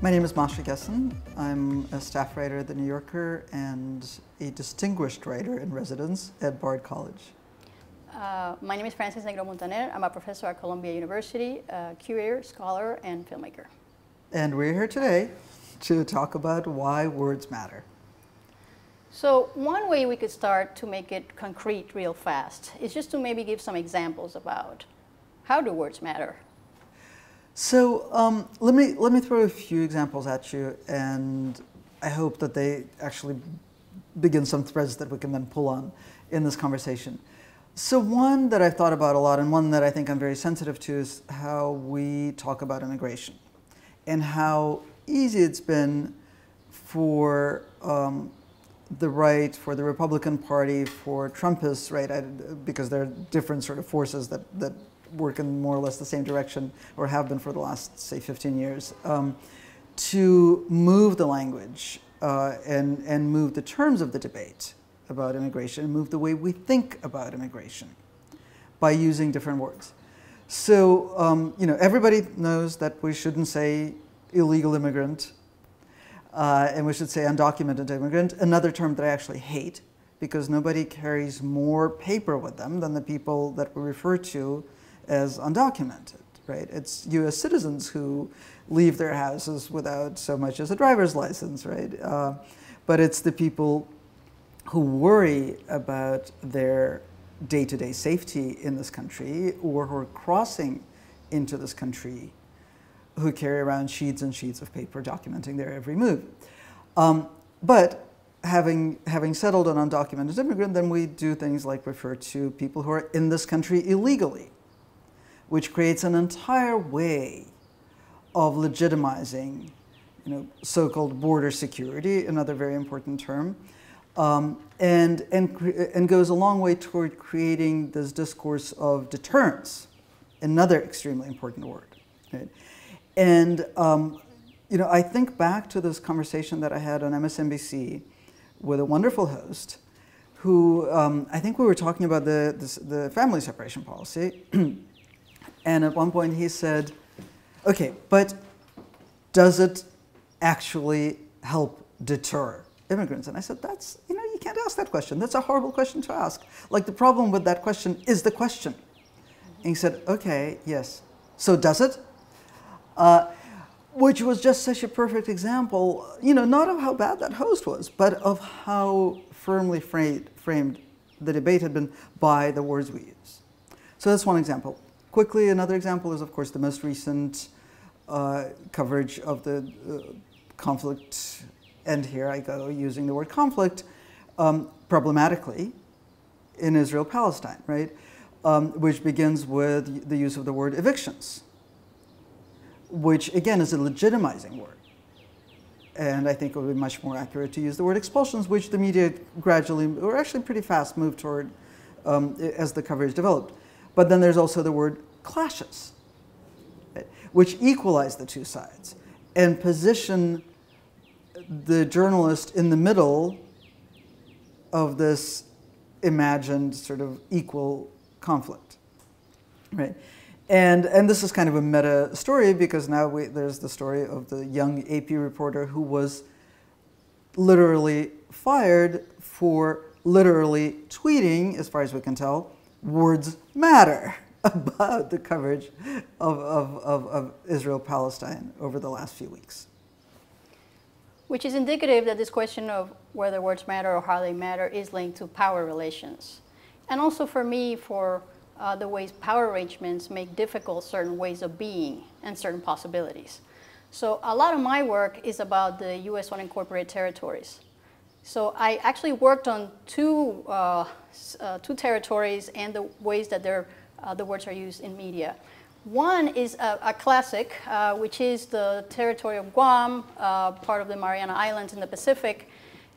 My name is Masha Gessen. I'm a staff writer at The New Yorker and a distinguished writer in residence at Bard College. Uh, my name is Frances Negrón-Muntaner. I'm a professor at Columbia University, a curator, scholar, and filmmaker. And we're here today to talk about why words matter. So one way we could start to make it concrete real fast is just to maybe give some examples about how do words matter? So um, let, me, let me throw a few examples at you and I hope that they actually begin some threads that we can then pull on in this conversation. So one that I've thought about a lot and one that I think I'm very sensitive to is how we talk about immigration and how easy it's been for um, the right, for the Republican Party, for Trumpists, right, I, because there are different sort of forces that, that work in more or less the same direction or have been for the last, say, 15 years, um, to move the language uh, and, and move the terms of the debate about immigration and move the way we think about immigration by using different words. So, um, you know, everybody knows that we shouldn't say illegal immigrant uh, and we should say undocumented immigrant, another term that I actually hate because nobody carries more paper with them than the people that we refer to as undocumented, right? It's US citizens who leave their houses without so much as a driver's license, right? Uh, but it's the people who worry about their day-to-day -day safety in this country or who are crossing into this country who carry around sheets and sheets of paper documenting their every move. Um, but having, having settled an undocumented immigrant, then we do things like refer to people who are in this country illegally, which creates an entire way of legitimizing you know, so-called border security, another very important term, um, and, and, and goes a long way toward creating this discourse of deterrence, another extremely important word. Right? And um, you know, I think back to this conversation that I had on MSNBC with a wonderful host who um, I think we were talking about the, the family separation policy. and at one point he said, okay, but does it actually help deter immigrants? And I said, that's, you know, you can't ask that question. That's a horrible question to ask. Like the problem with that question is the question. And he said, okay, yes. So does it? Uh, which was just such a perfect example, you know, not of how bad that host was, but of how firmly framed, framed the debate had been by the words we use. So that's one example. Quickly, another example is, of course, the most recent uh, coverage of the uh, conflict, and here I go using the word conflict, um, problematically in Israel-Palestine, right? Um, which begins with the use of the word evictions which again is a legitimizing word. And I think it would be much more accurate to use the word expulsions, which the media gradually, or actually pretty fast, moved toward um, as the coverage developed. But then there's also the word clashes, which equalize the two sides and position the journalist in the middle of this imagined sort of equal conflict, right? And, and this is kind of a meta story because now we, there's the story of the young AP reporter who was literally fired for literally tweeting, as far as we can tell, words matter about the coverage of, of, of, of Israel-Palestine over the last few weeks. Which is indicative that this question of whether words matter or how they matter is linked to power relations. And also for me, for uh, the ways power arrangements make difficult certain ways of being and certain possibilities. So a lot of my work is about the U.S. unincorporated territories. So I actually worked on two, uh, uh, two territories and the ways that uh, the words are used in media. One is a, a classic, uh, which is the territory of Guam, uh, part of the Mariana Islands in the Pacific.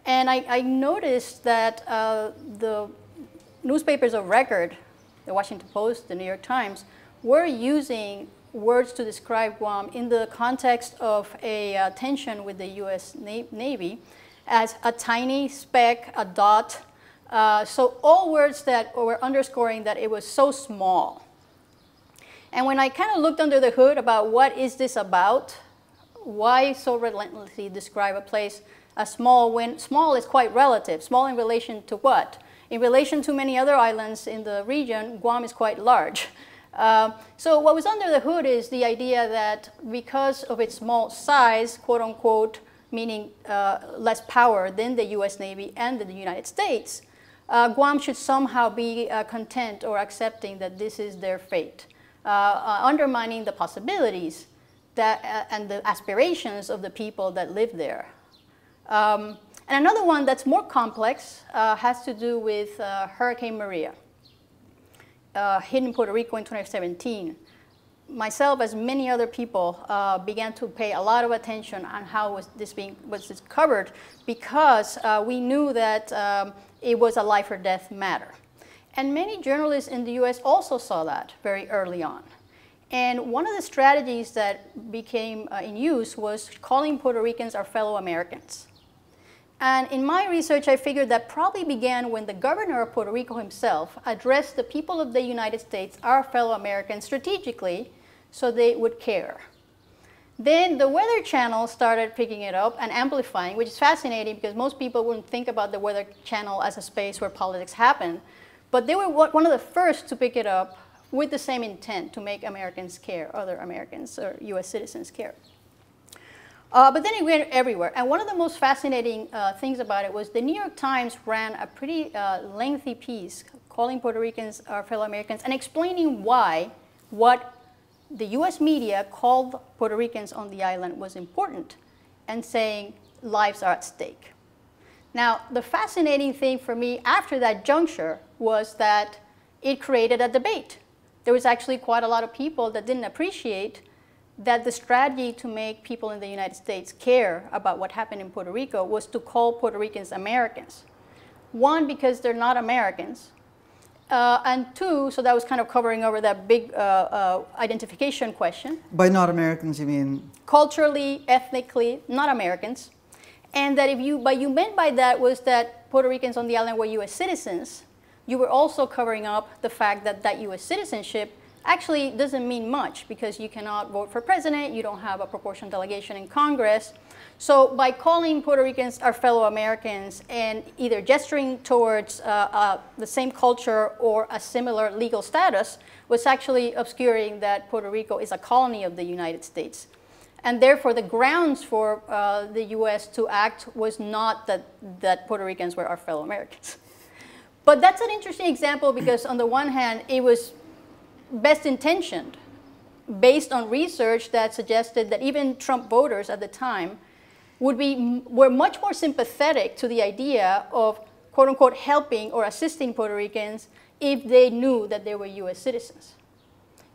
And I, I noticed that the newspapers of record the Washington Post, the New York Times, were using words to describe Guam in the context of a uh, tension with the U.S. Na Navy as a tiny speck, a dot. Uh, so all words that were underscoring that it was so small. And when I kind of looked under the hood about what is this about, Why so relentlessly describe a place as small when small is quite relative? Small in relation to what? In relation to many other islands in the region, Guam is quite large. Uh, so what was under the hood is the idea that because of its small size, quote unquote, meaning uh, less power than the US Navy and the United States, uh, Guam should somehow be uh, content or accepting that this is their fate, uh, uh, undermining the possibilities that, and the aspirations of the people that live there. Um, and another one that's more complex has to do with Hurricane Maria uh, hit in Puerto Rico in 2017, myself, as many other people, uh, began to pay a lot of attention on how was this being was this covered because uh, we knew that um, it was a life or death matter. And many journalists in the U.S. also saw that very early on. And one of the strategies that became uh, in use was calling Puerto Ricans our fellow Americans. And in my research, I figured that probably began when the governor of Puerto Rico himself addressed the people of the United States, our fellow Americans, strategically so they would care. Then the Weather Channel started picking it up and amplifying, which is fascinating because most people wouldn't think about the Weather Channel as a space where politics happen. But they were one of the first to pick it up with the same intent to make Americans care, other Americans or US citizens care. Uh, but then it went everywhere. And one of the most fascinating uh, things about it was the New York Times ran a pretty uh, lengthy piece calling Puerto Ricans our fellow Americans and explaining why what the US media called Puerto Ricans on the island was important and saying lives are at stake. Now, the fascinating thing for me after that juncture was that it created a debate. There was actually quite a lot of people that didn't appreciate that the strategy to make people in the United States care about what happened in Puerto Rico was to call Puerto Ricans Americans. One, because they're not Americans. Uh, and two, so that was kind of covering over that big uh, uh, identification question. By not Americans, you mean? Culturally, ethnically, not Americans. And that if you, but you meant by that was that Puerto Ricans on the island were US citizens, you were also covering up the fact that that US citizenship actually doesn't mean much because you cannot vote for president, you don't have a proportional delegation in Congress. So by calling Puerto Ricans our fellow Americans and either gesturing towards uh, uh, the same culture or a similar legal status was actually obscuring that Puerto Rico is a colony of the United States. And therefore, the grounds for uh, the U.S. to act was not that, that Puerto Ricans were our fellow Americans. But that's an interesting example because on the one hand, it was best intentioned based on research that suggested that even Trump voters at the time would be were much more sympathetic to the idea of quote unquote helping or assisting Puerto Ricans if they knew that they were US citizens.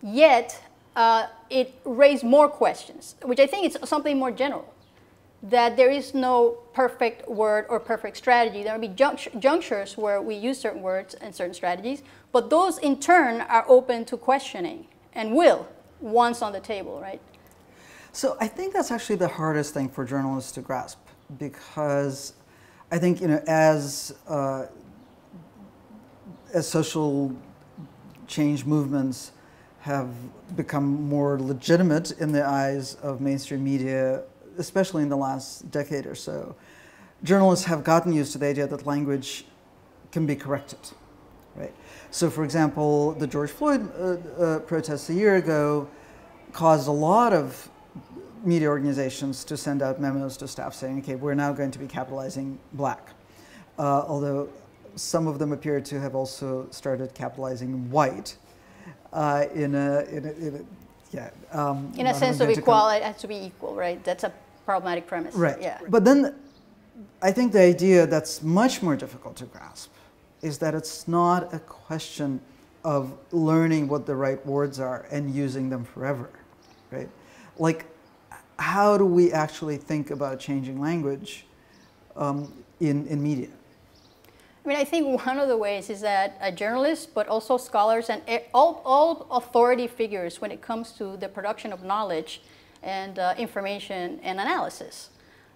Yet uh, it raised more questions, which I think is something more general. That there is no perfect word or perfect strategy. There will be junctures where we use certain words and certain strategies, but those in turn are open to questioning and will once on the table, right? So I think that's actually the hardest thing for journalists to grasp because I think you know as uh, as social change movements have become more legitimate in the eyes of mainstream media, especially in the last decade or so, journalists have gotten used to the idea that language can be corrected, right? So, for example, the George Floyd uh, uh, protests a year ago caused a lot of media organizations to send out memos to staff saying, okay, we're now going to be capitalizing black. Uh, although some of them appear to have also started capitalizing white uh, in, a, in, a, in a, yeah. Um, in a sense of equality, it has to be equal, right? That's a problematic premise. Right. Yeah. But then I think the idea that's much more difficult to grasp is that it's not a question of learning what the right words are and using them forever, right? Like, how do we actually think about changing language um, in, in media? I mean, I think one of the ways is that a journalist, but also scholars and all, all authority figures when it comes to the production of knowledge and uh, information and analysis,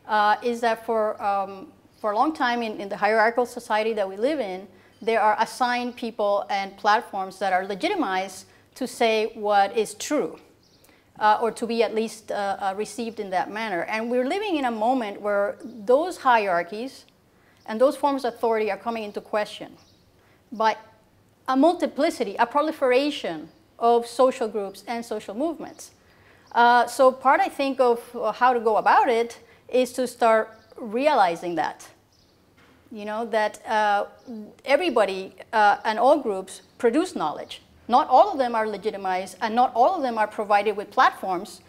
uh, is that for um, for a long time in, in the hierarchical society that we live in, there are assigned people and platforms that are legitimized to say what is true. Uh, or to be at least uh, uh, received in that manner. And we're living in a moment where those hierarchies and those forms of authority are coming into question by a multiplicity, a proliferation of social groups and social movements. Uh, so part, I think, of how to go about it is to start realizing that. You know, that uh, everybody uh, and all groups produce knowledge. Not all of them are legitimized, and not all of them are provided with platforms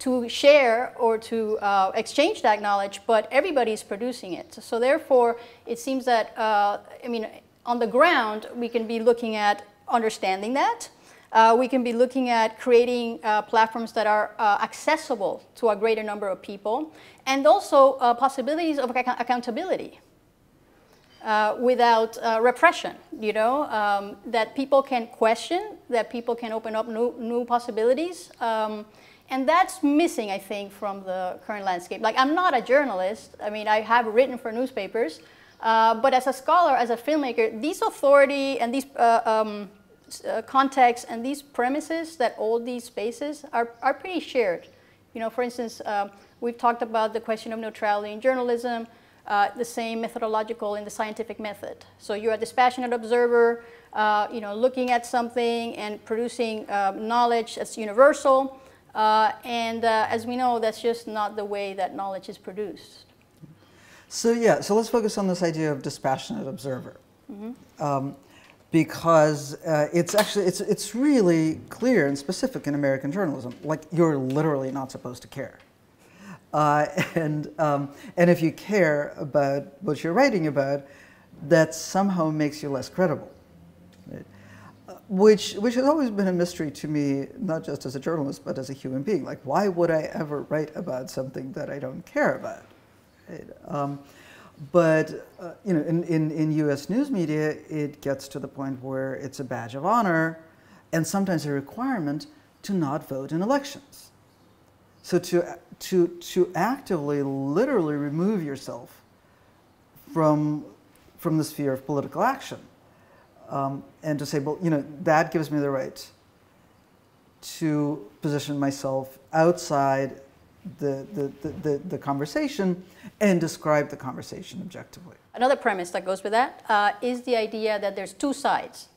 to share or to uh, exchange that knowledge, but everybody is producing it. So therefore, it seems that, uh, I mean, on the ground, we can be looking at understanding that. Uh, we can be looking at creating uh, platforms that are uh, accessible to a greater number of people, and also uh, possibilities of ac accountability. Uh, without uh, repression, you know, um, that people can question, that people can open up new, new possibilities. Um, and that's missing, I think, from the current landscape. Like, I'm not a journalist. I mean, I have written for newspapers. Uh, but as a scholar, as a filmmaker, these authority and these uh, um, uh, contexts and these premises that all these spaces are, are pretty shared. You know, for instance, um, we've talked about the question of neutrality in journalism, uh, the same methodological in the scientific method. So you're a dispassionate observer, uh, you know, looking at something and producing uh, knowledge that's universal. Uh, and uh, as we know, that's just not the way that knowledge is produced. So yeah, so let's focus on this idea of dispassionate observer. Mm -hmm. um, because uh, it's actually, it's, it's really clear and specific in American journalism. Like, you're literally not supposed to care. Uh, and, um, and if you care about what you're writing about, that somehow makes you less credible. Right? Uh, which, which has always been a mystery to me, not just as a journalist, but as a human being. Like, why would I ever write about something that I don't care about? Right? Um, but uh, you know, in, in, in U.S. news media, it gets to the point where it's a badge of honor, and sometimes a requirement to not vote in elections. So to to to actively, literally remove yourself from from the sphere of political action, um, and to say, well, you know, that gives me the right to position myself outside the, the, the, the, conversation and describe the conversation objectively. Another premise that goes with that uh, is the idea that there's two sides.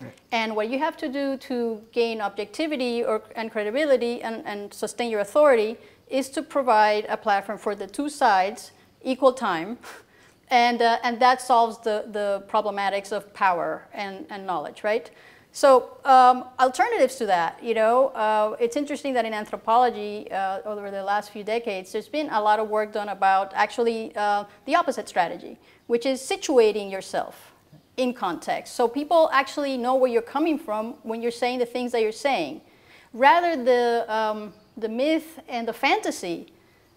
Right. And what you have to do to gain objectivity or, and credibility and, and sustain your authority is to provide a platform for the two sides, equal time, and, uh, and that solves the, the problematics of power and, and knowledge, right? So um, alternatives to that, you know, uh, it's interesting that in anthropology uh, over the last few decades, there's been a lot of work done about actually uh, the opposite strategy, which is situating yourself in context. So people actually know where you're coming from when you're saying the things that you're saying. Rather the, um, the myth and the fantasy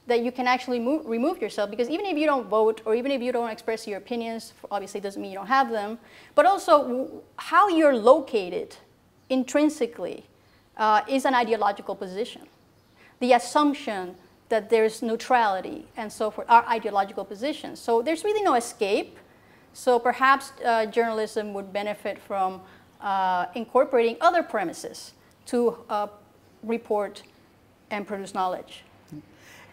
that you can actually move, remove yourself because even if you don't vote or even if you don't express your opinions, obviously it doesn't mean you don't have them, but also how you're located intrinsically uh, is an ideological position. The assumption that there's neutrality and so forth are ideological positions. So there's really no escape. So perhaps uh, journalism would benefit from uh, incorporating other premises to uh, report and produce knowledge.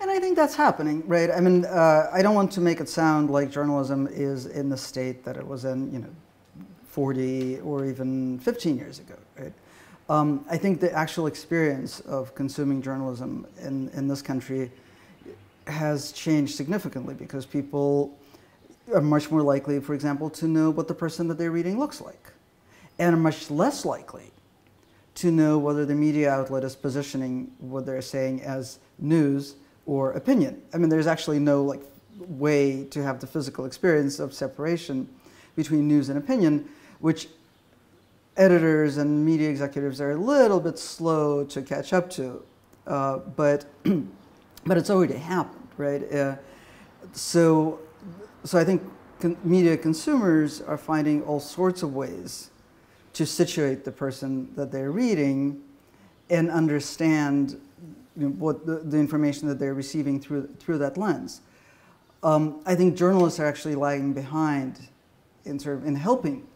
And I think that's happening, right? I mean, uh, I don't want to make it sound like journalism is in the state that it was in, you know, 40 or even 15 years ago, right? Um, I think the actual experience of consuming journalism in, in this country has changed significantly because people are much more likely, for example, to know what the person that they're reading looks like, and are much less likely to know whether the media outlet is positioning what they're saying as news or opinion. I mean, there's actually no like way to have the physical experience of separation between news and opinion, which editors and media executives are a little bit slow to catch up to. Uh, but but it's already happened, right? Uh, so so I think con media consumers are finding all sorts of ways to situate the person that they're reading and understand you know, what the, the, information that they're receiving through, through that lens. Um, I think journalists are actually lagging behind in, sort of, in helping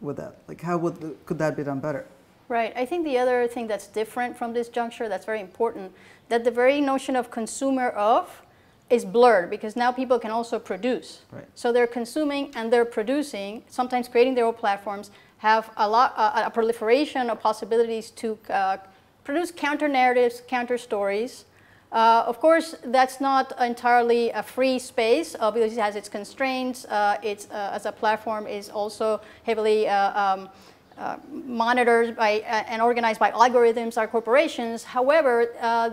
with that. Like how would the, could that be done better? Right. I think the other thing that's different from this juncture that's very important, that the very notion of consumer of is blurred because now people can also produce. Right. So they're consuming and they're producing, sometimes creating their own platforms, have a lot, uh, a proliferation of possibilities to uh, produce counter narratives, counter stories. Uh, of course, that's not entirely a free space. Obviously, it has its constraints. Uh, it's, uh, as a platform, is also heavily uh, um, monitored by and organized by algorithms or corporations. However,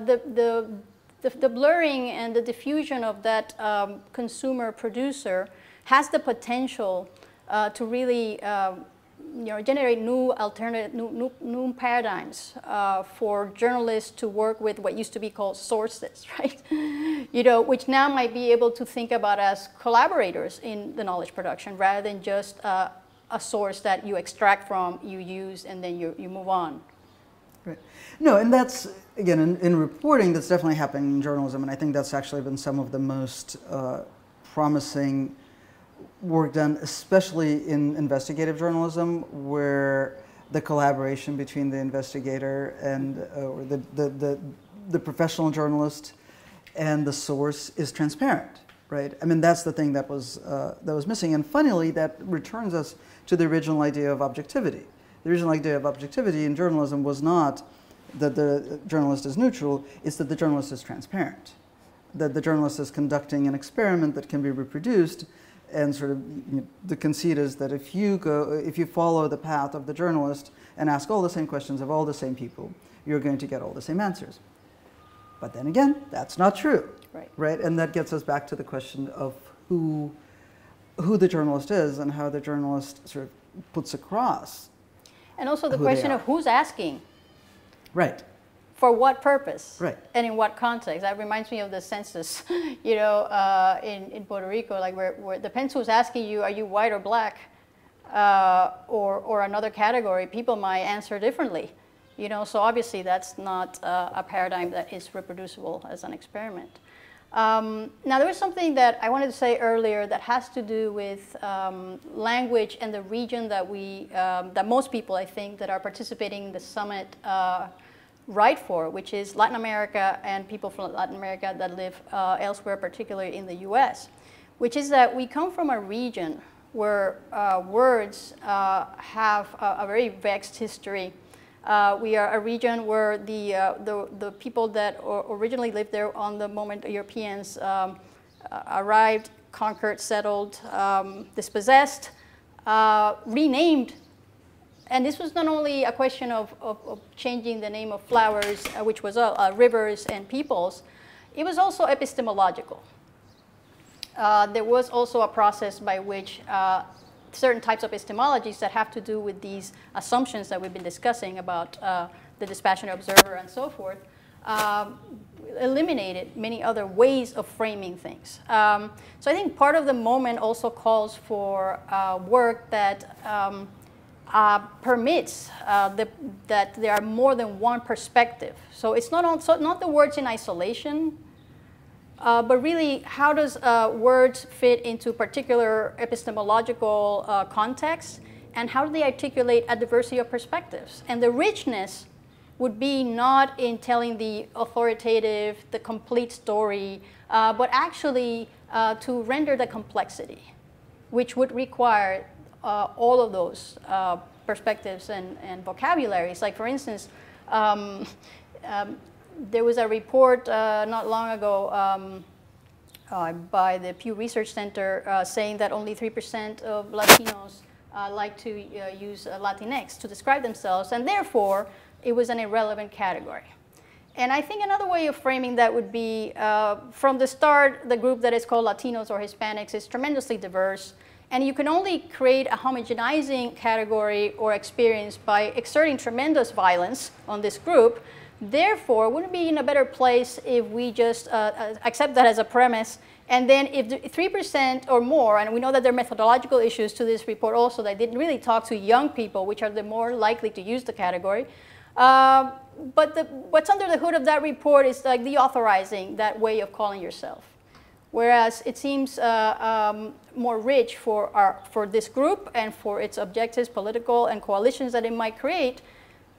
the, the the, the blurring and the diffusion of that um, consumer producer has the potential uh, to really um, you know, generate new alternative, new, new, new paradigms uh, for journalists to work with what used to be called sources, right? you know, which now might be able to think about as collaborators in the knowledge production rather than just uh, a source that you extract from, you use, and then you, you move on. Right. No, and that's, again, in, in, reporting, that's definitely happening in journalism, and I think that's actually been some of the most uh, promising work done, especially in investigative journalism, where the collaboration between the investigator and uh, or the, the, the, the professional journalist and the source is transparent, right? I mean, that's the thing that was, uh, that was missing. And funnily, that returns us to the original idea of objectivity the original idea of objectivity in journalism was not that the journalist is neutral, it's that the journalist is transparent. That the journalist is conducting an experiment that can be reproduced, and sort of you know, the conceit is that if you go, if you follow the path of the journalist and ask all the same questions of all the same people, you're going to get all the same answers. But then again, that's not true, right? Right, and that gets us back to the question of who, who the journalist is and how the journalist sort of puts across and also the question of who's asking. Right. For what purpose? Right. And in what context? That reminds me of the census, you know, uh, in, in Puerto Rico, like where, where depends who's asking you, are you white or black? Uh, or, or another category, people might answer differently. You know, so obviously that's not uh, a paradigm that is reproducible as an experiment. Um, now, there was something that I wanted to say earlier that has to do with um, language and the region that we, um, that most people, I think, that are participating in the summit uh, write for, which is Latin America and people from Latin America that live uh, elsewhere, particularly in the US, which is that we come from a region where uh, words uh, have a, a very vexed history uh, we are a region where the, uh, the, the, people that originally lived there on the moment Europeans um, arrived, conquered, settled, um, dispossessed, uh, renamed. And this was not only a question of, of, of changing the name of flowers, uh, which was uh, rivers and peoples, it was also epistemological. there was also a process by which certain types of epistemologies that have to do with these assumptions that we've been discussing about uh, the dispassionate observer and so forth, um, eliminated many other ways of framing things. Um, so I think part of the moment also calls for uh, work that um, uh, permits uh, the, that there are more than one perspective. So it's not, also, not the words in isolation, uh, but really, how does uh, words fit into particular epistemological uh, contexts, and how do they articulate a diversity of perspectives? And the richness would be not in telling the authoritative, the complete story, uh, but actually uh, to render the complexity, which would require uh, all of those perspectives and, and vocabularies. Like, for instance, um, um, there was a report uh, not long ago um, uh, by the Pew Research Center uh, saying that only 3% of Latinos uh, like to uh, use uh, Latinx to describe themselves, and therefore it was an irrelevant category. And I think another way of framing that would be from the start, the group that is called Latinos or Hispanics is tremendously diverse. And you can only create a homogenizing category or experience by exerting tremendous violence on this group Therefore, wouldn't be in a better place if we just uh, uh accept that as a premise and then if 3% or more, and we know that there are methodological issues to this report also that didn't really talk to young people, which are the more likely to use the category. Uh, but the, what's under the hood of that report is like the authorizing that way of calling yourself. Whereas it seems uh, um, more rich for, our, for this group and for its objectives, political and coalitions that it might create,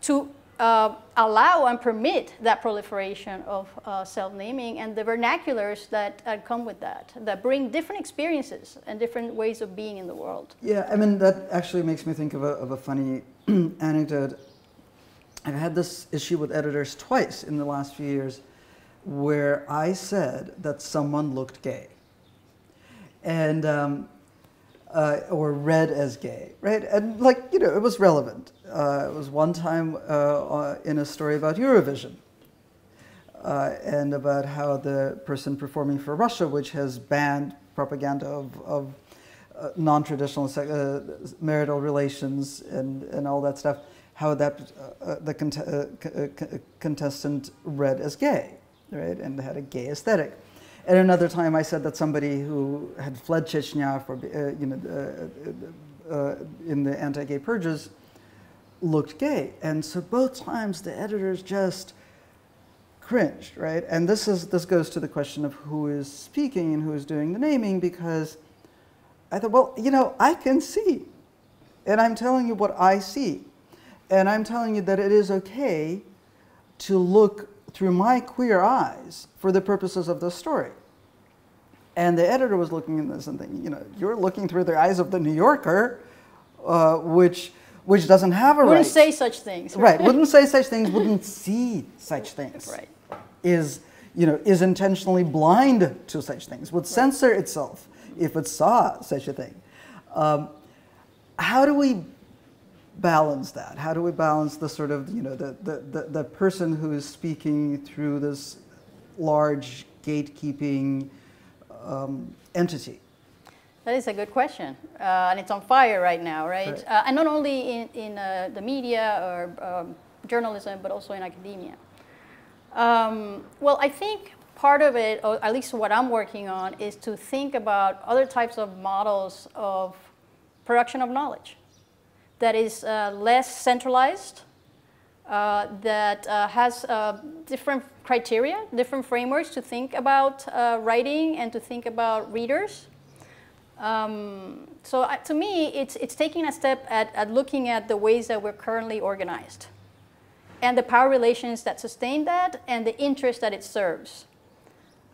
to uh, allow and permit that proliferation of uh, self-naming and the vernaculars that uh, come with that, that bring different experiences and different ways of being in the world. Yeah, I mean, that actually makes me think of a, of a funny anecdote. I've had this issue with editors twice in the last few years where I said that someone looked gay. And um, uh, or read as gay, right? And like, you know, it was relevant. Uh, it was one time uh, in a story about Eurovision uh, and about how the person performing for Russia, which has banned propaganda of, of uh, non-traditional uh, marital relations and, and all that stuff, how that the cont contestant read as gay, right? And had a gay aesthetic. At another time, I said that somebody who had fled Chechnya for, uh, you know, uh, uh, in the anti-gay purges looked gay. And so both times the editors just cringed, right? And this is this goes to the question of who is speaking and who is doing the naming because I thought, well, you know, I can see. And I'm telling you what I see. And I'm telling you that it is okay to look through my queer eyes for the purposes of the story. And the editor was looking at this and thinking, you know, you're looking through the eyes of the New Yorker, uh, which which doesn't have a wouldn't right. Wouldn't say such things. Right. wouldn't say such things. Wouldn't see such things. Right. Is you know is intentionally blind to such things. Would right. censor itself if it saw such a thing. Um, how do we balance that? How do we balance the sort of you know the the the, the person who is speaking through this large gatekeeping um, entity? That is a good question, uh, and it's on fire right now, right? right. Uh, and not only in, in uh, the media or um, journalism, but also in academia. Um, well, I think part of it, or at least what I'm working on, is to think about other types of models of production of knowledge that is uh, less centralized, uh, that uh, has uh, different criteria, different frameworks to think about writing and to think about readers. Um, so to me, it's, it's taking a step at, at looking at the ways that we're currently organized and the power relations that sustain that and the interest that it serves.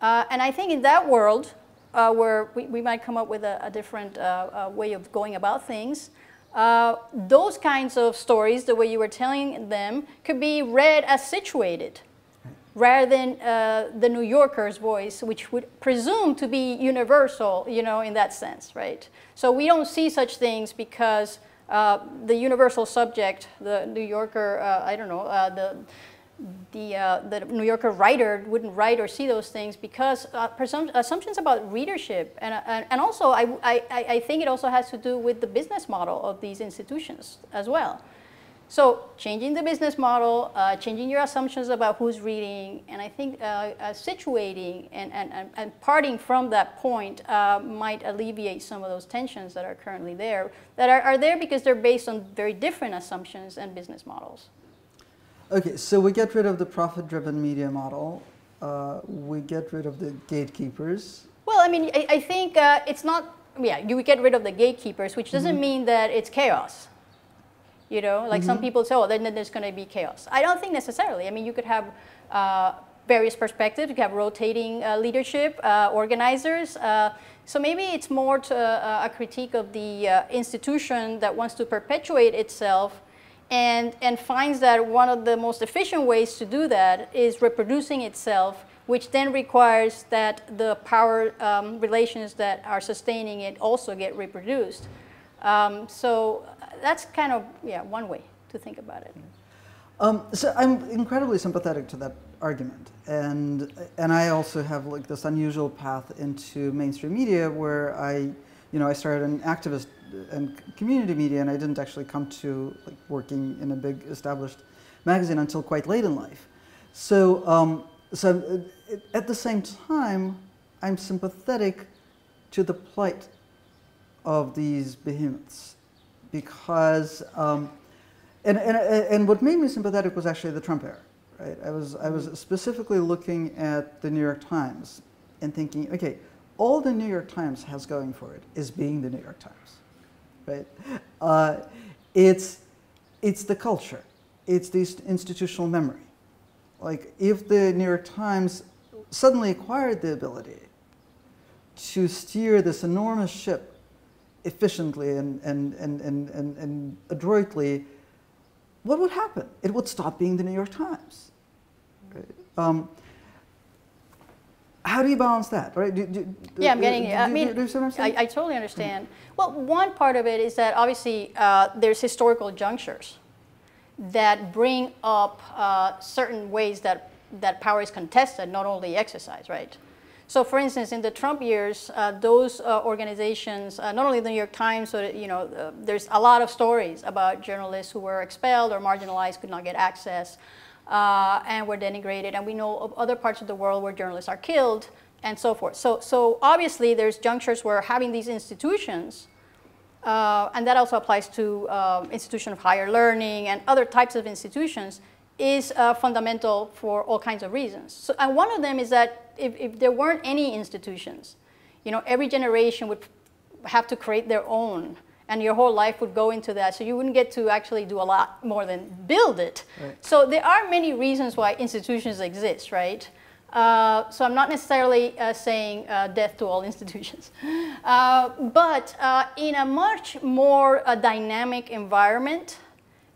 Uh, and I think in that world, uh, where we, we might come up with a, a different uh, way of going about things, uh, those kinds of stories, the way you were telling them, could be read as situated rather than uh, the New Yorker's voice, which would presume to be universal, you know, in that sense, right? So we don't see such things because uh, the universal subject, the New Yorker, uh, I don't know, uh, the the, uh, the New Yorker writer wouldn't write or see those things because uh, assumptions about readership and, uh, and also I, I, I think it also has to do with the business model of these institutions as well. So changing the business model, uh, changing your assumptions about who's reading, and I think uh, uh, situating and, and, and parting from that point might alleviate some of those tensions that are currently there, that are, are there because they're based on very different assumptions and business models. Okay, so we get rid of the profit-driven media model. Uh, we get rid of the gatekeepers. Well, I mean, I, I think uh, it's not, yeah, you get rid of the gatekeepers, which doesn't mm -hmm. mean that it's chaos. You know, like mm -hmm. some mm-hmm. people say, oh, then, then there's going to be chaos. I don't think necessarily. I mean, you could have uh, various perspectives. You have rotating uh, leadership, uh, organizers. Uh, so maybe it's more to, a critique of the institution that wants to perpetuate itself and, and finds that one of the most efficient ways to do that is reproducing itself, which then requires that the power um, relations that are sustaining it also get reproduced. Um, so that's kind of, yeah, one way to think about it. Um, so I'm incredibly sympathetic to that argument. And, and I also have like this unusual path into mainstream media where I, you know, I started an activist and community media, and I didn't actually come to like working in a big established magazine until quite late in life. So, um, so uh, at the same time, I'm sympathetic to the plight of these behemoths because, um, and, and, and what made me sympathetic was actually the Trump era. Right? I was, I was specifically looking at the New York Times and thinking, okay, all the New York Times has going for it is being the New York Times right? Uh, it's, it's the culture. it's the institutional memory. Like if the New York Times suddenly acquired the ability to steer this enormous ship efficiently and, and, and, and, and, and adroitly, what would happen? It would stop being the New York Times. Right? Um, how do you balance that? Right? Do, do, yeah, I'm getting it. I mean, do- do you I'm I. I totally understand. Well, one part of it is that obviously uh, there's historical junctures that bring up uh, certain ways that, that power is contested, not only exercised, right? So, for instance, in the Trump years, uh, those uh, organizations, uh, not only the New York Times, but you know, uh, there's a lot of stories about journalists who were expelled or marginalized, could not get access, uh, and were denigrated. And we know of other parts of the world where journalists are killed, and so forth. So, so obviously, there's junctures where having these institutions uh, and that also applies to um, institution of higher learning and other types of institutions, is uh, fundamental for all kinds of reasons. So, and one of them is that if, if there weren't any institutions, you know, every generation would have to create their own, and your whole life would go into that. So you wouldn't get to actually do a lot more than build it. Right. So there are many reasons why institutions exist, right? Uh, so I'm not necessarily uh, saying uh, death to all institutions. Uh, but uh, in a much more uh, dynamic environment,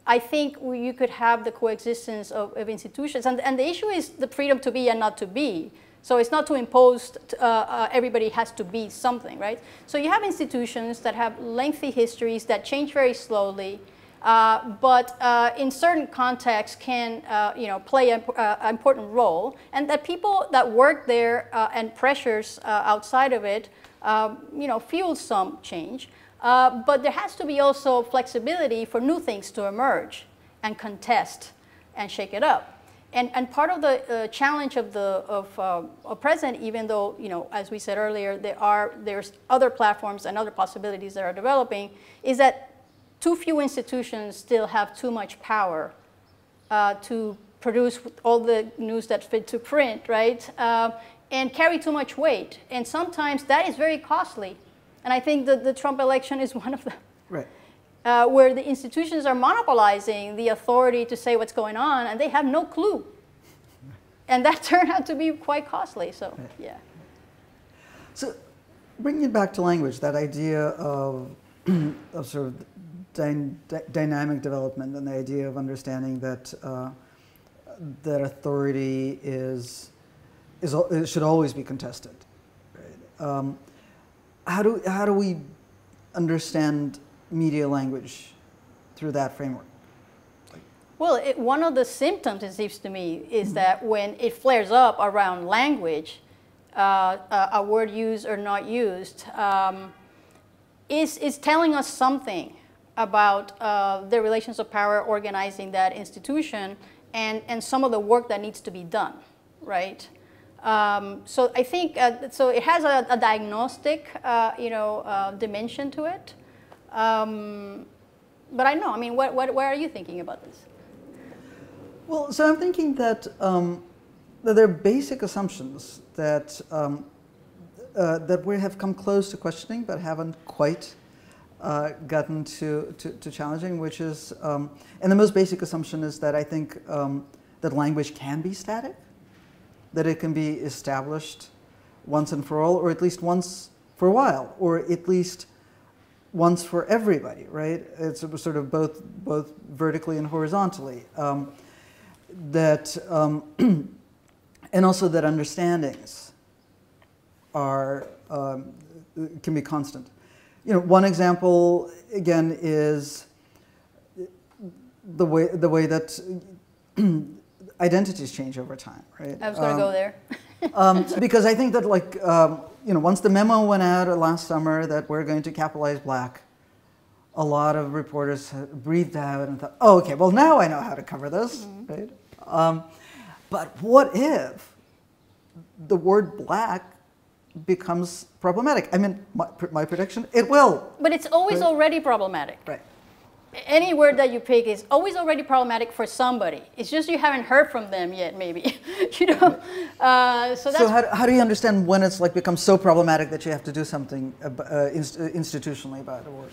I think you could have the coexistence of, of institutions. And, and the issue is the freedom to be and not to be. So it's not to impose, uh, uh, everybody has to be something, right? So you have institutions that have lengthy histories that change very slowly, uh, but uh, in certain contexts can uh, you know, play an uh, important role, and that people that work there and pressures outside of it um, you know, fuel some change. But there has to be also flexibility for new things to emerge and contest and shake it up. And, and part of the uh, challenge of the of, uh, of president, even though you know, as we said earlier, there are there's other platforms and other possibilities that are developing, is that too few institutions still have too much power uh, to produce all the news that fit to print, right? Uh, and carry too much weight. And sometimes that is very costly. And I think that the Trump election is one of them right. Uh, where the institutions are monopolizing the authority to say what's going on, and they have no clue. And that turned out to be quite costly. So, yeah. So, bringing it back to language, that idea of, of sort of dy- dy- dynamic development and the idea of understanding that uh, that authority is, is should always be contested. Right? Um, how do how do we understand media language through that framework? Well, it, one of the symptoms, it seems to me, is that when it flares up around language, uh, a, a word used or not used, um, is, is telling us something about uh, the relations of power organizing that institution and, and some of the work that needs to be done, right? Um, so I think, uh, so it has a, a diagnostic, uh, you know, uh, dimension to it. Um, but I know, I mean, what, what, what are you thinking about this? Well, so I'm thinking that, um, that there are basic assumptions that, um, uh, that we have come close to questioning but haven't quite uh, gotten to, to, to challenging, which is, um, and the most basic assumption is that I think um, that language can be static, that it can be established once and for all, or at least once for a while, or at least once for everybody, right? It's sort of both, both vertically and horizontally. Um, that, um, and also that understandings are, um, can be constant. You know, one example, again, is the way, the way that identities change over time, right? I was going to Um, go there. um, because I think that like um, you know once the memo went out last summer that we're going to capitalize black, a lot of reporters breathed out and thought, oh, okay, well now I know how to cover this, right? Um, but what if the word black becomes problematic? I mean, my, my prediction, it will. But it's always Right. already problematic. Right. Any word that you pick is always already problematic for somebody. It's just you haven't heard from them yet, maybe. you know. Uh, so that's So how, do- how do you understand when it's like becomes so problematic that you have to do something uh, inst- uh, institutionally about a word?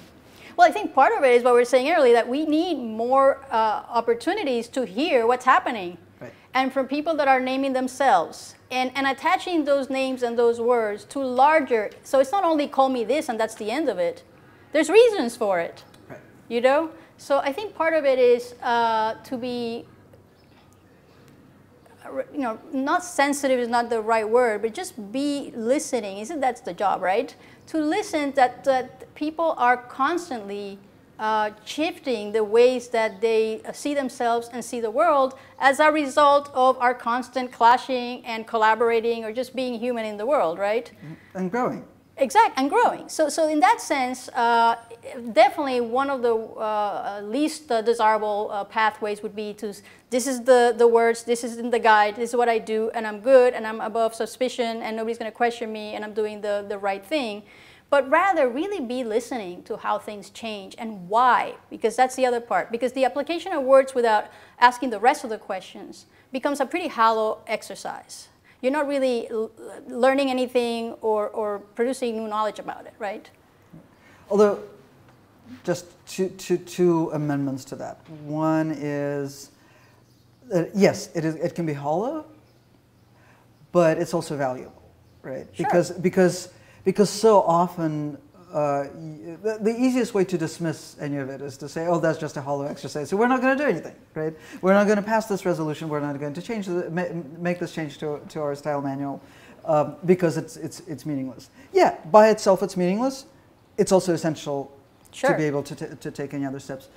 Well, I think part of it is what we were saying earlier that we need more uh, opportunities to hear what's happening. Right. And from people that are naming themselves and, and attaching those names and those words to larger. So it's not only call me this and that's the end of it. There's reasons for it. You know? So I think part of it is uh, to be you know, not sensitive is not the right word, but just be listening. Isn't that's the job, right? To listen that, that people are constantly uh, shifting the ways that they see themselves and see the world as a result of our constant clashing and collaborating or just being human in the world, right? And growing. Exact and growing. So, so in that sense, uh, definitely one of the uh, least uh, desirable uh, pathways would be to this is the the words, this is in the guide, this is what I do, and I'm good, and I'm above suspicion, and nobody's going to question me, and I'm doing the the right thing. But rather, really be listening to how things change and why, because that's the other part. Because the application of words without asking the rest of the questions becomes a pretty hollow exercise you're not really learning anything or, or producing new knowledge about it, right? Although, just two, two, two amendments to that. One is, that yes, it, is, it can be hollow, but it's also valuable, right? Sure. Because, because, because so often uh, the, the, easiest way to dismiss any of it is to say, oh, that's just a hollow exercise. So we're not going to do anything, right? We're not going to pass this resolution. We're not going to change the, make this change to, to our style manual um, because it's, it's, it's meaningless. Yeah, by itself it's meaningless. It's also essential sure. to be able to, to take any other steps.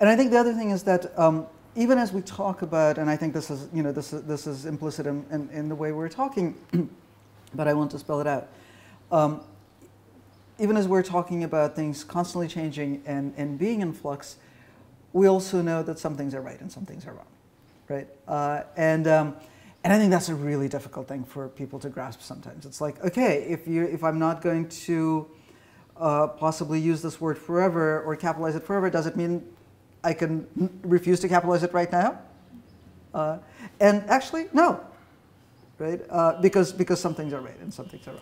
And I think the other thing is that um, even as we talk about, and I think this is, you know, this is, this is implicit in, in, in the way we're talking, but I want to spell it out. Um, even as we're talking about things constantly changing and, and being in flux, we also know that some things are right and some things are wrong, right? Uh, and, um, and I think that's a really difficult thing for people to grasp sometimes. It's like, okay, if, you, if I'm not going to uh, possibly use this word forever or capitalize it forever, does it mean I can refuse to capitalize it right now? Uh, and actually, no, right? Uh, because, because some things are right and some things are wrong.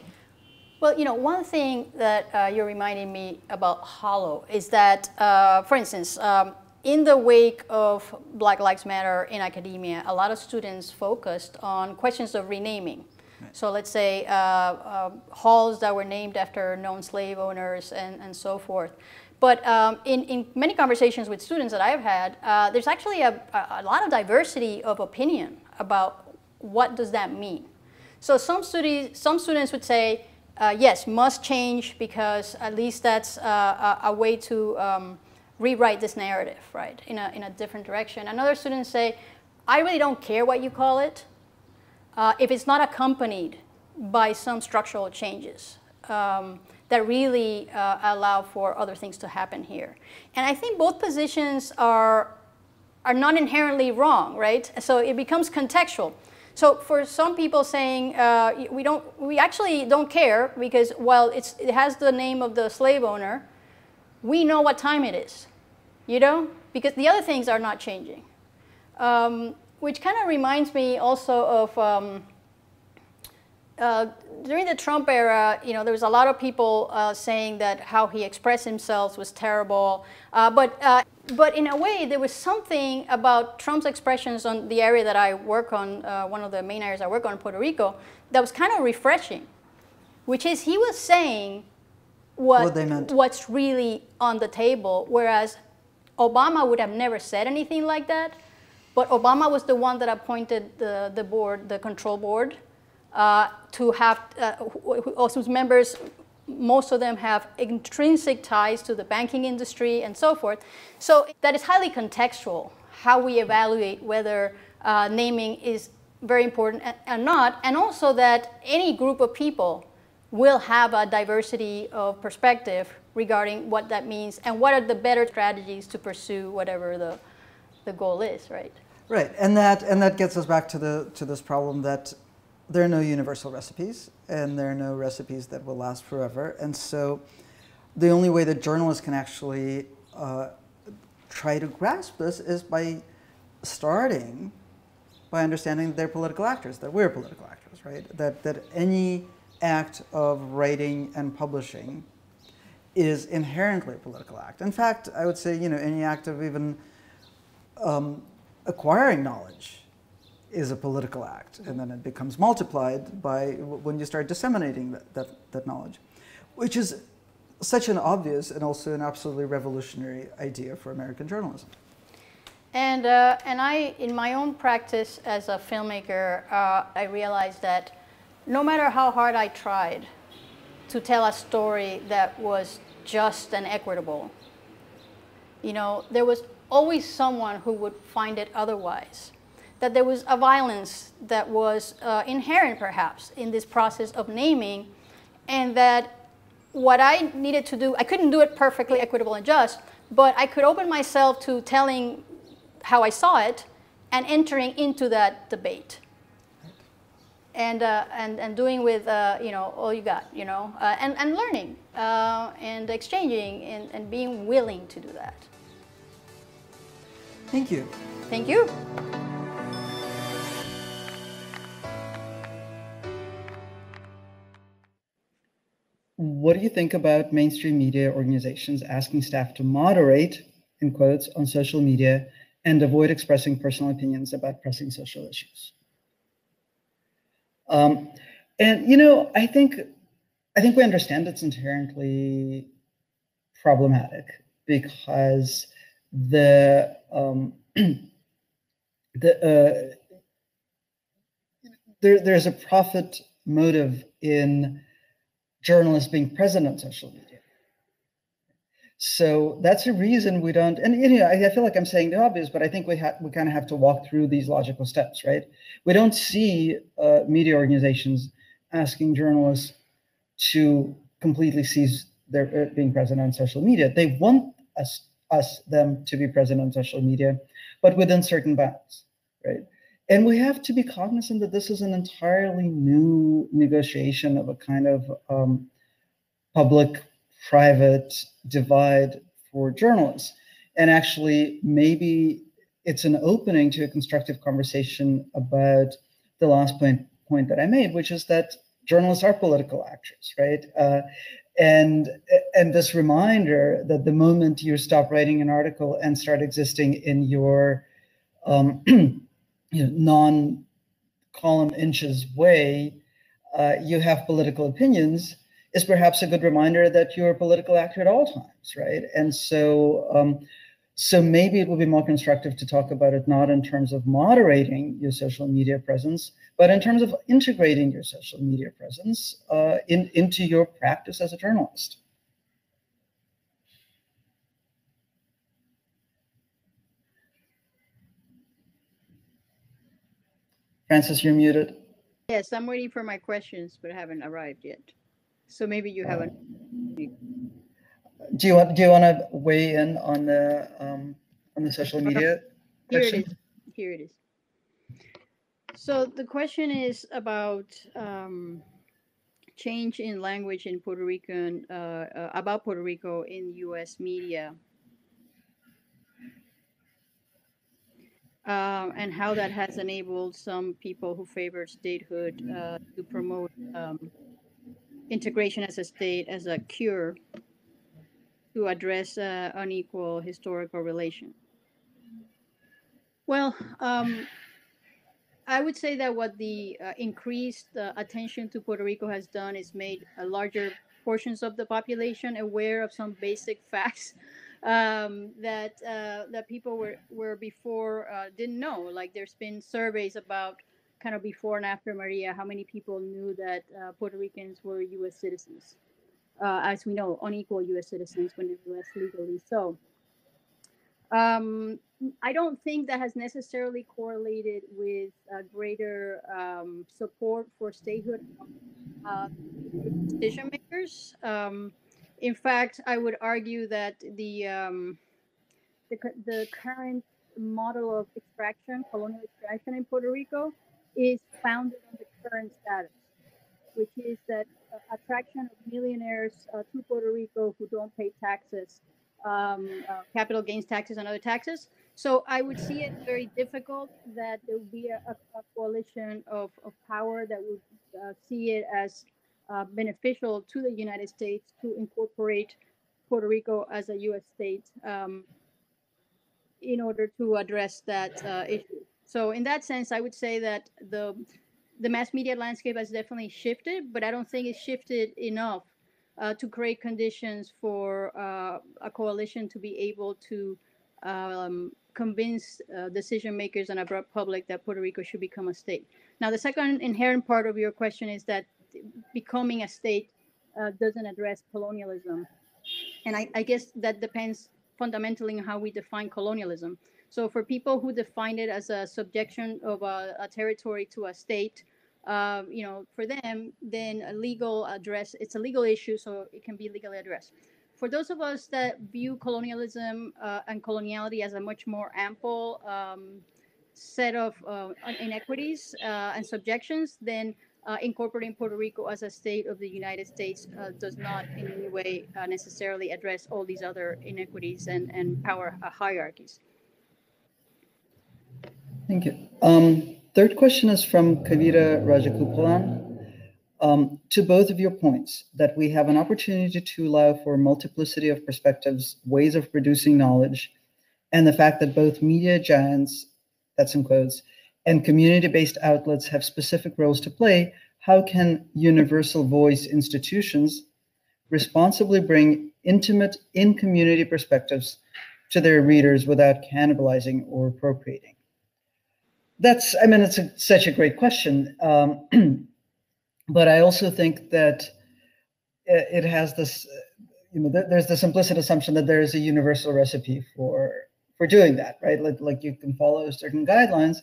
Well, you know, one thing that uh, you're reminding me about Hollow is that, uh, for instance, um, in the wake of Black Lives Matter in academia, a lot of students focused on questions of renaming. Right. So let's say uh, uh, halls that were named after known slave owners and, and so forth. But um, in, in many conversations with students that I've had, uh, there's actually a, a lot of diversity of opinion about what does that mean. So some, studi- some students would say, uh, yes, must change because at least that's uh, a, a, way to um, rewrite this narrative, right, in a, in a different direction. Another student say, I really don't care what you call it uh, if it's not accompanied by some structural changes um, that really uh, allow for other things to happen here. And I think both positions are, are not inherently wrong, right? So it becomes contextual. So for some people saying uh, we don't, we actually don't care because while it's, it has the name of the slave owner, we know what time it is, you know, because the other things are not changing. Um, which kind of reminds me also of um, uh, during the Trump era, you know, there was a lot of people uh, saying that how he expressed himself was terrible. Uh, but, uh, but in a way, there was something about Trump's expressions on the area that I work on, uh, one of the main areas I work on in Puerto Rico, that was kind of refreshing, which is he was saying what, what what's really on the table, whereas Obama would have never said anything like that. But Obama was the one that appointed the, the board, the control board, uh, to have, uh, members, most of them have intrinsic ties to the banking industry and so forth. So that is highly contextual, how we evaluate whether uh, naming is very important or not, and also that any group of people will have a diversity of perspective regarding what that means and what are the better strategies to pursue whatever the, the goal is, right? Right, and that, and that gets us back to, the, to this problem that there are no universal recipes, and there are no recipes that will last forever. And so, the only way that journalists can actually uh, try to grasp this is by starting by understanding that they're political actors, that we're political actors, right? That, that any act of writing and publishing is inherently a political act. In fact, I would say, you know, any act of even um, acquiring knowledge is a political act, and then it becomes multiplied by when you start disseminating that, that, that knowledge, which is such an obvious and also an absolutely revolutionary idea for American journalism. And, uh, and I, in my own practice as a filmmaker, uh, I realized that no matter how hard I tried to tell a story that was just and equitable, you know, there was always someone who would find it otherwise. That there was a violence that was uh, inherent, perhaps, in this process of naming, and that what I needed to do, I couldn't do it perfectly equitable and just, but I could open myself to telling how I saw it and entering into that debate. And, uh, and, and doing with, uh, you know, all you got, you know, uh, and, and learning uh, and exchanging and, and being willing to do that. Thank you. Thank you. What do you think about mainstream media organizations asking staff to moderate, in quotes, on social media and avoid expressing personal opinions about pressing social issues? Um, and you know, I think I think we understand it's inherently problematic because the um, the uh, there, there's a profit motive in journalists being present on social media. So that's a reason we don't. And you know, I, I feel like I'm saying the obvious, but I think we have we kind of have to walk through these logical steps, right? We don't see uh, media organizations asking journalists to completely cease their uh, being present on social media. They want us us them to be present on social media, but within certain bounds, right? And we have to be cognizant that this is an entirely new negotiation of a kind of um, public private divide for journalists. And actually, maybe it's an opening to a constructive conversation about the last point, point that I made, which is that journalists are political actors, right? Uh, and and this reminder that the moment you stop writing an article and start existing in your um, you know, non column inches way, uh, you have political opinions is perhaps a good reminder that you're a political actor at all times, right? And so, um, so maybe it would be more constructive to talk about it not in terms of moderating your social media presence, but in terms of integrating your social media presence uh, in, into your practice as a journalist. Frances, you're muted. Yes, I'm waiting for my questions, but haven't arrived yet. So maybe you haven't. Do you want do you want to weigh in on the um, on the social media? Here it is. Here it is. So the question is about um, change in language in Puerto Rican uh, uh, about Puerto Rico in U.S. media. Um, and how that has enabled some people who favor statehood uh, to promote um, integration as a state as a cure to address uh, unequal historical relation? Well, um, I would say that what the uh, increased uh, attention to Puerto Rico has done is made a larger portions of the population aware of some basic facts um, that uh, that people were were before uh, didn't know. Like there's been surveys about kind of before and after Maria, how many people knew that uh, Puerto Ricans were U.S. citizens? Uh, as we know, unequal U.S. citizens when less legally so. Um, I don't think that has necessarily correlated with greater um, support for statehood uh, decision makers. Um, in fact, I would argue that the, um, the the current model of extraction, colonial extraction in Puerto Rico, is founded on the current status, which is that uh, attraction of millionaires uh, to Puerto Rico who don't pay taxes, um, uh, capital gains taxes, and other taxes. So I would see it very difficult that there would be a, a coalition of, of power that would uh, see it as uh, beneficial to the United States to incorporate Puerto Rico as a U.S. state um, in order to address that uh, issue. So in that sense, I would say that the the mass media landscape has definitely shifted, but I don't think it's shifted enough uh, to create conditions for uh, a coalition to be able to um, convince uh, decision makers and a broad public that Puerto Rico should become a state. Now, the second inherent part of your question is that becoming a state uh, doesn't address colonialism. And I, I, guess that depends fundamentally on how we define colonialism. So for people who define it as a subjection of a, a territory to a state, uh, you know, for them, then a legal address, it's a legal issue, so it can be legally addressed. For those of us that view colonialism uh, and coloniality as a much more ample um, set of uh, inequities uh, and subjections, then uh, incorporating Puerto Rico as a state of the United States uh, does not in any way uh, necessarily address all these other inequities and, and power uh, hierarchies. Thank you. Um, third question is from Kavita Rajagopalan. Um, to both of your points, that we have an opportunity to allow for multiplicity of perspectives, ways of producing knowledge, and the fact that both media giants, that's in quotes, and community-based outlets have specific roles to play, how can universal voice institutions responsibly bring intimate in-community perspectives to their readers without cannibalizing or appropriating? That's, I mean, it's a, such a great question. Um, but I also think that it has this, you know, there's this implicit assumption that there is a universal recipe for for doing that, right? Like, like you can follow certain guidelines,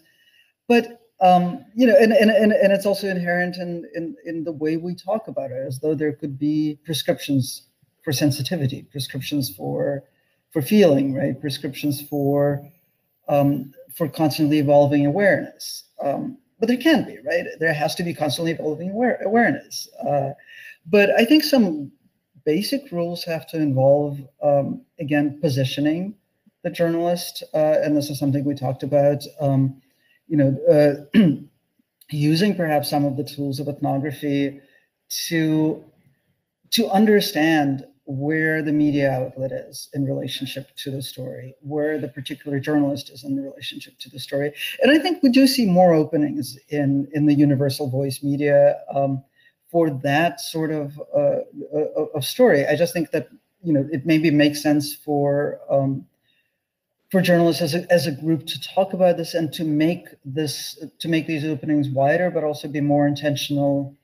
but um, you know, and, and and and it's also inherent in in in the way we talk about it, as though there could be prescriptions for sensitivity, prescriptions for for feeling, right? Prescriptions for um, for constantly evolving awareness. Um, but there can be, right? There has to be constantly evolving aware, awareness. Uh, but I think some basic rules have to involve, um, again, positioning the journalist, uh, and this is something we talked about. Um, you know, uh, using perhaps some of the tools of ethnography to to understand where the media outlet is in relationship to the story, where the particular journalist is in relationship to the story. And I think we do see more openings in, in the universal voice media um, for that sort of, uh, uh of story. I just think that, you know, it maybe makes sense for, um, for journalists as a, as a group to talk about this and to make this, to make these openings wider, but also be more intentional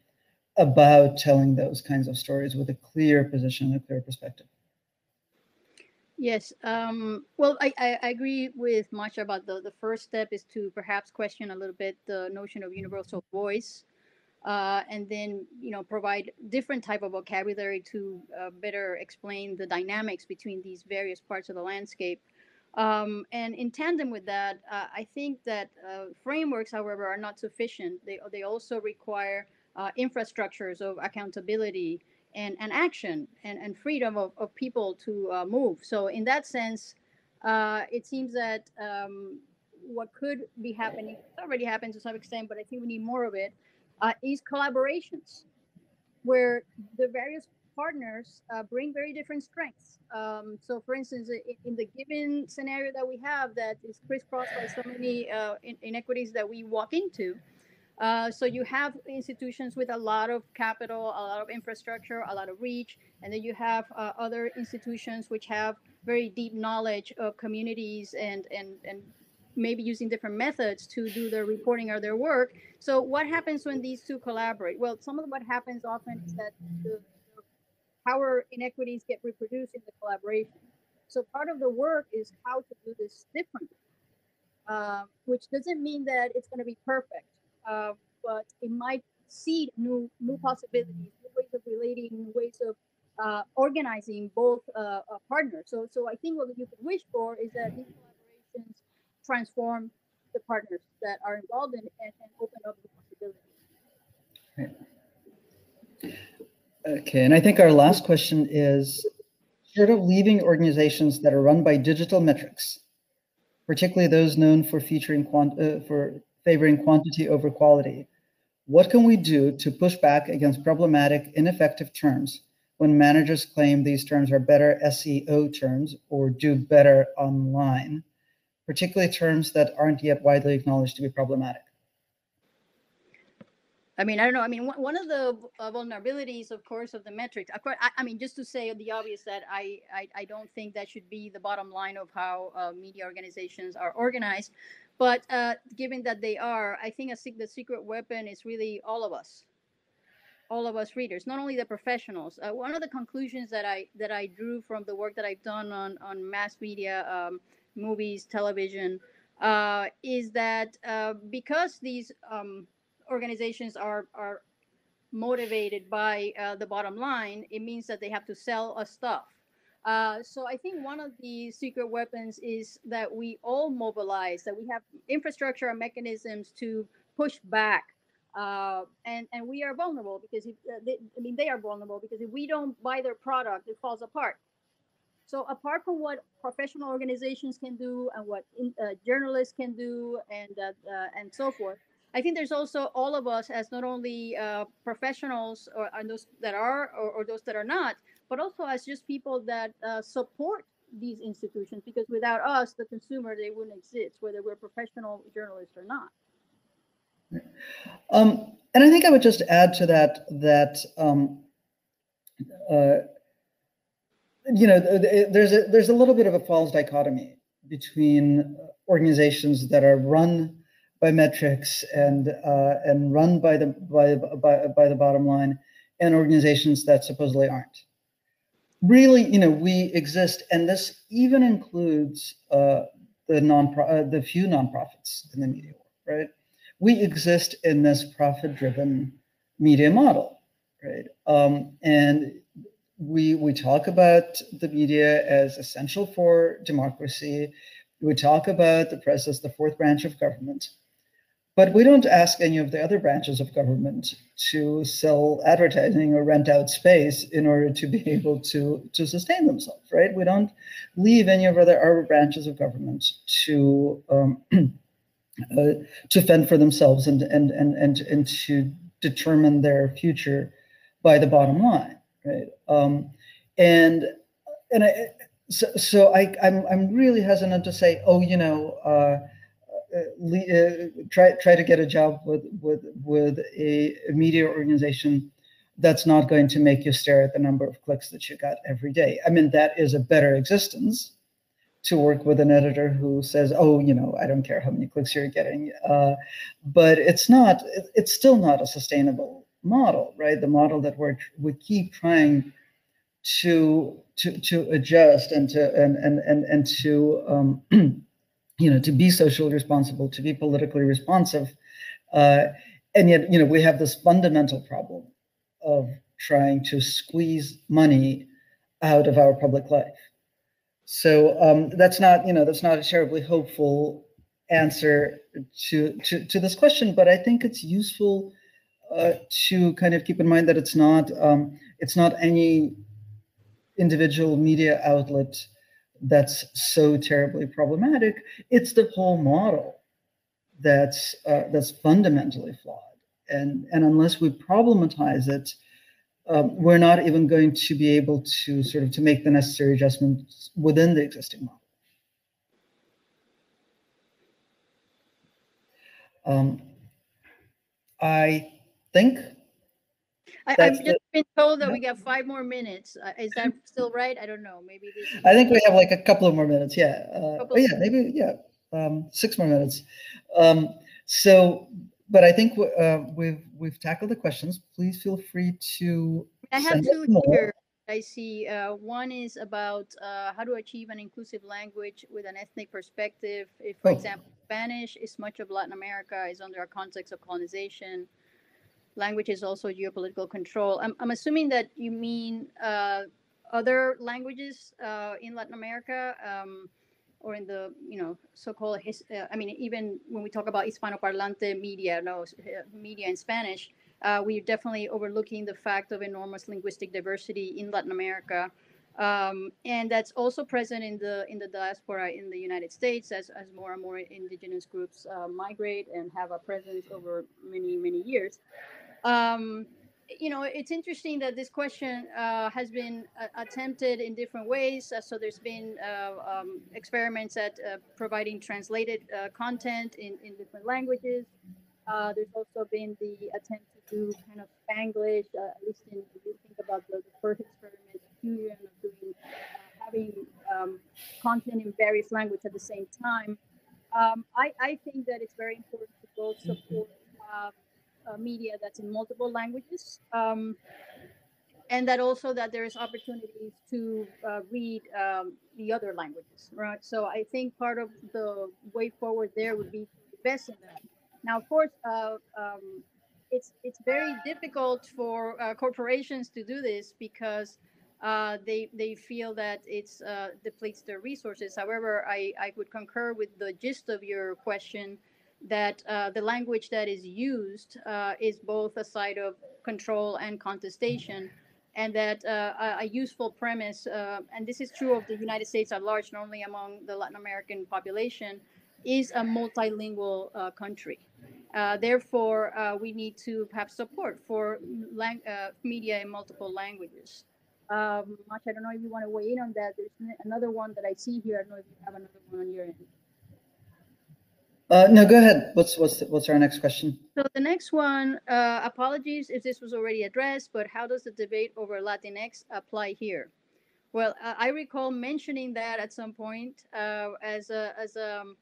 about telling those kinds of stories with a clear position a clear perspective. Yes. Um, well, I, I, I, agree with much about the, the first step is to perhaps question a little bit the notion of universal voice. Uh, and then you know provide different type of vocabulary to uh, better explain the dynamics between these various parts of the landscape um, and in tandem with that uh, i think that uh, frameworks however are not sufficient they, they also require uh, infrastructures of accountability and, and action and, and freedom of, of people to uh, move. So in that sense, uh, it seems that um, what could be happening already happened to some extent, but I think we need more of it. Uh, is collaborations where the various partners uh, bring very different strengths. Um, so, for instance, in, in, the given scenario that we have that is crisscrossed by so many uh, in, inequities that we walk into, uh, so you have institutions with a lot of capital, a lot of infrastructure, a lot of reach, and then you have uh, other institutions which have very deep knowledge of communities and and and maybe using different methods to do their reporting or their work. So what happens when these two collaborate? Well, some of what happens often is that the power inequities get reproduced in the collaboration. So part of the work is how to do this differently, uh, which doesn't mean that it's going to be perfect uh, but it might seed new new possibilities, new ways of relating, new ways of uh, organizing both uh, uh, partners. So, so I think what you could wish for is that these collaborations transform the partners that are involved in and, and open up the possibilities. Okay, and I think our last question is sort of leaving organizations that are run by digital metrics, particularly those known for featuring quant uh, for favoring quantity over quality. What can we do to push back against problematic, ineffective terms when managers claim these terms are better SEO terms or do better online, particularly terms that aren't yet widely acknowledged to be problematic? I mean, I don't know. I mean, one of the uh, vulnerabilities, of course, of the metrics. Of course, I, mean, just to say the obvious that I, I, I don't think that should be the bottom line of how uh, media organizations are organized. But uh, given that they are, I think a, the secret weapon is really all of us, all of us readers, not only the professionals. Uh, one of the conclusions that I that I drew from the work that I've done on on mass media, um, movies, television, uh, is that uh, because these um, organizations are are motivated by uh, the bottom line, it means that they have to sell us stuff. Uh, so I think one of the secret weapons is that we all mobilize, that we have infrastructure and mechanisms to push back. Uh, and and we are vulnerable because if, uh, they, I mean they are vulnerable because if we don't buy their product, it falls apart. So apart from what professional organizations can do and what in, uh, journalists can do and uh, and so forth, I think there's also all of us as not only uh, professionals or those that are or, or, those that are not, but also as just people that uh, support these institutions because without us, the consumer, they wouldn't exist, whether we're professional journalists or not. Um, and I think I would just add to that that um, uh, you know there's a there's a little bit of a false dichotomy between organizations that are run by metrics and uh, and run by the by, by by the bottom line, and organizations that supposedly aren't. Really, you know, we exist, and this even includes uh, the non uh, the few nonprofits in the media world, right? We exist in this profit-driven media model, right? Um, and we we talk about the media as essential for democracy. We talk about the press as the fourth branch of government. But we don't ask any of the other branches of government to sell advertising or rent out space in order to be able to, to sustain themselves, right? We don't leave any of the other branches of government to um, uh, to fend for themselves and, and and and and to determine their future by the bottom line, right? Um, and and I, so, so I I'm I'm really hesitant to say, oh, you know. Uh, try try to get a job with with with a, media organization that's not going to make you stare at the number of clicks that you got every day. I mean, that is a better existence to work with an editor who says, "Oh, you know, I don't care how many clicks you're getting," uh, but it's not. It's still not a sustainable model, right? The model that we're we keep trying to to to adjust and to and and and and to um, you know, to be socially responsible, to be politically responsive. Uh, and yet, you know, we have this fundamental problem of trying to squeeze money out of our public life. So um, that's not, you know, that's not a terribly hopeful answer to, to, to this question, but I think it's useful uh, to kind of keep in mind that it's not, um, it's not any individual media outlet that's so terribly problematic. It's the whole model that's uh, that's fundamentally flawed. And and unless we problematize it, um, we're not even going to be able to sort of to make the necessary adjustments within the existing model. Um, I think I, I've just been told that we got five more minutes. Uh, is that still right? I don't know. Maybe this. I think we have like a couple of more minutes. Yeah. Uh, oh, yeah, maybe yeah, um, six more minutes. Um, so, but I think uh, we've we've tackled the questions. Please feel free to. I have two here. I see. Uh, one is about uh, how to achieve an inclusive language with an ethnic perspective. If, for oh. example, Spanish is much of Latin America is under a context of colonization language is also geopolitical control. I'm, I'm assuming that you mean uh, other languages uh, in Latin America um, or in the, you know, so-called, his, uh, I mean, even when we talk about Hispanoparlante media, no, media in Spanish, uh, we're definitely overlooking the fact of enormous linguistic diversity in Latin America. Um, and that's also present in the in the diaspora in the United States as, as more and more indigenous groups uh, migrate and have a presence over many many years. Um, you know, it's interesting that this question uh, has been uh, attempted in different ways. Uh, so there's been uh, um, experiments at uh, providing translated content in, in different languages. there's also been the attempt to do kind of Spanglish, at least in, if you think about the, the first experiment, Fusion, of doing, having um, content in various languages at the same time. Um, I, I think that it's very important to both support uh, media that's in multiple languages. Um, and that also that there is opportunities to uh, read um, the other languages, right? So I think part of the way forward there would be to invest in that. Now, of course, uh, um, it's it's very difficult for uh, corporations to do this because uh, they they feel that it's uh, depletes their resources. However, I I would concur with the gist of your question that uh, the language that is used uh, is both a side of control and contestation, and that uh, a, a, useful premise, uh, and this is true of the United States at large, not only among the Latin American population, is a multilingual uh, country. Uh, therefore, we need to have support for lang- media in multiple languages. Um, Masha, I don't know if you want to weigh in on that. There's another one that I see here. I don't know if you have another one on your end. Uh, no, go ahead. What's what's what's our next question? So the next one, uh, apologies if this was already addressed, but how does the debate over Latinx apply here? Well, uh, I recall mentioning that at some point uh, as a as a um,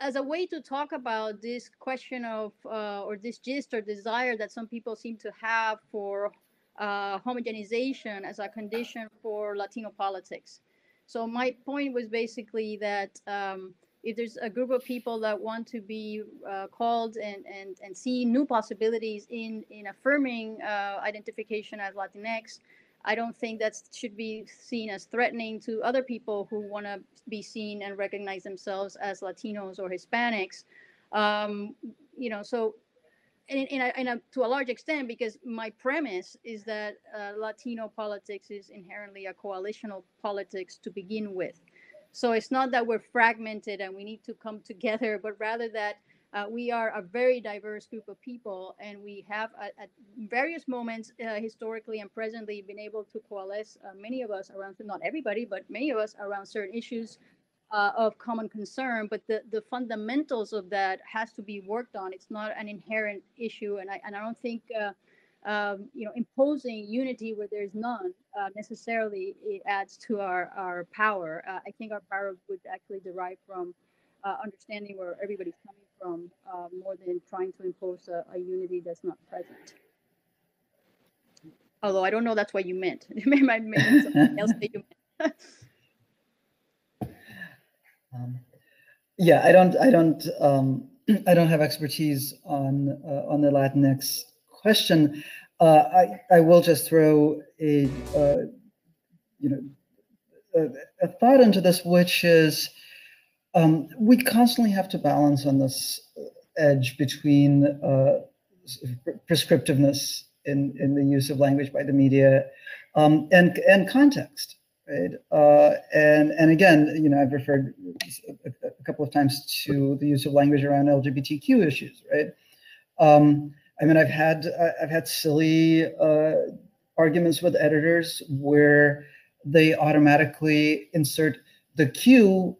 as a way to talk about this question of uh, or this gist or desire that some people seem to have for uh, homogenization as a condition for Latino politics. So my point was basically that. Um, if there's a group of people that want to be uh, called and, and, and see new possibilities in, in affirming uh, identification as Latinx, I don't think that should be seen as threatening to other people who want to be seen and recognize themselves as Latinos or Hispanics. Um, you know, so in, in, a, in a, to a large extent, because my premise is that uh, Latino politics is inherently a coalitional politics to begin with. So it's not that we're fragmented and we need to come together, but rather that uh, we are a very diverse group of people, and we have at, at various moments, uh, historically and presently, been able to coalesce uh, many of us around, not everybody, but many of us around certain issues uh, of common concern. But the, the fundamentals of that has to be worked on. It's not an inherent issue, and I, and I don't think uh, um, you know, imposing unity where there's none uh, necessarily adds to our, our power. Uh, I think our power would actually derive from uh, understanding where everybody's coming from uh, more than trying to impose a, a, unity that's not present. Although I don't know that's what you meant. Maybe I meant something else that you meant. um, yeah, I don't, I don't, um, I don't have expertise on uh, on the Latinx question. Uh, I, I will just throw a, uh, you know, a, a, thought into this, which is um, we constantly have to balance on this edge between uh, prescriptiveness in, in the use of language by the media um, and, and context. Right. Uh, and and again, you know, I've referred a, a, couple of times to the use of language around LGBTQ issues, right? Um, I mean, I've had I've had silly uh, arguments with editors where they automatically insert the Q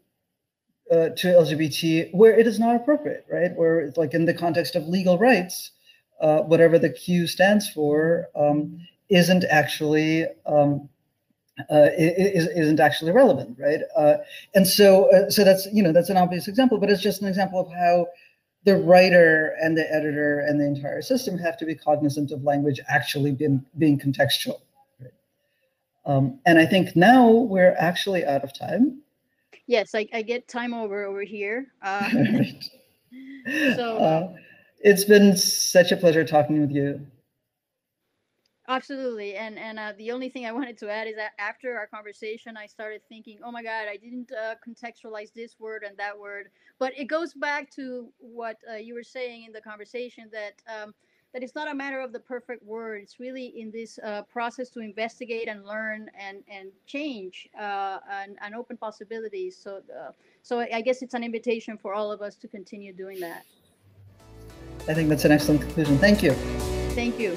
uh, to LGBT where it is not appropriate, right? Where it's like in the context of legal rights, uh, whatever the Q stands for um, isn't actually um, uh, is, isn't actually relevant, right? Uh, and so, uh, so that's you know that's an obvious example, but it's just an example of how the writer and the editor and the entire system have to be cognizant of language actually being, being contextual. Right? Um, and I think now we're actually out of time. Yes, I, I get time over over here. Uh, so uh, it's been such a pleasure talking with you. Absolutely, and and uh, the only thing I wanted to add is that after our conversation, I started thinking, oh my God, I didn't uh, contextualize this word and that word. But it goes back to what uh, you were saying in the conversation that um, that it's not a matter of the perfect word. It's really in this uh, process to investigate and learn and and change uh, and, and open possibilities. So uh, so I guess it's an invitation for all of us to continue doing that. I think that's an excellent conclusion. Thank you. Thank you.